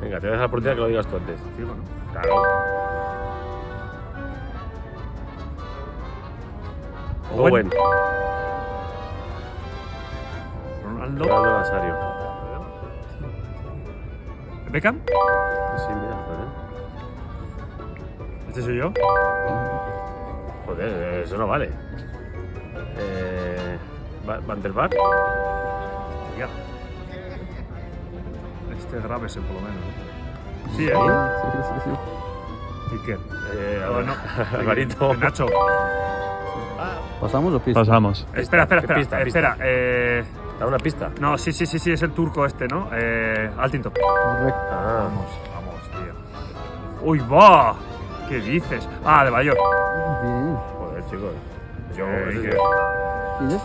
Venga, te das la oportunidad que lo digas tú antes. Figo, ¿no? Claro. Owen. Owen. Ronaldo. Ronaldo Nazario. Beckham. Sí, mira, joder. Este soy yo. Joder, eso no vale. Eh, Va- Van der Vaart. Ya. Este grábese por lo menos. ¿no? Sí, ¿eh? Sí, sí, sí. ¿Y qué? Eh, Oh, no. Alvarito. Nacho. ¿Pasamos o pista? Pasamos. Espera, espera, ¿Qué espera. pista, eh, pista? espera. Eh, Da una pista. no, sí, sí, sí, sí, es el turco este, ¿no? Eh, Altinto. Correcto. Ah, Vamos, vamos, tío. ¡Uy, va! ¿Qué dices? Ah, de Bayor. Bien. joder, chicos. Yo, Eh, ¿Quién es?